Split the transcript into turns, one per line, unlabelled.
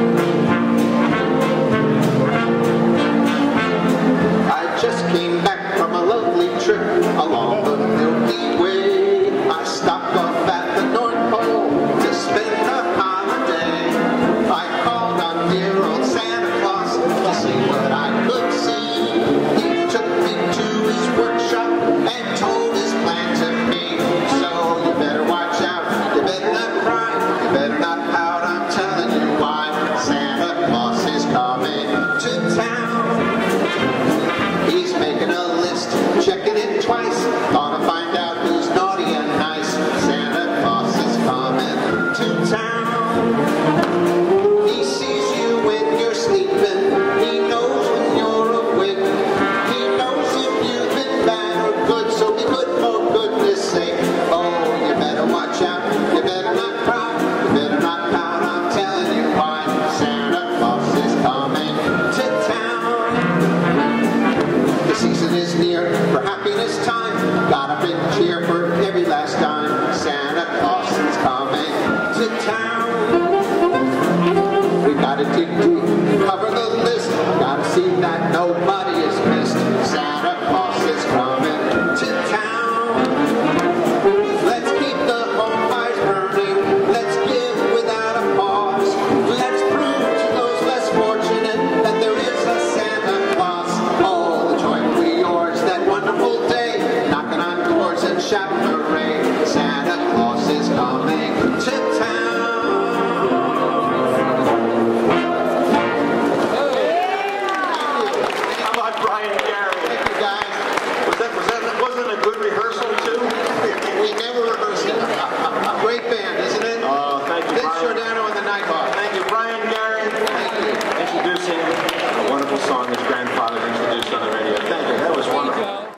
I near Claus.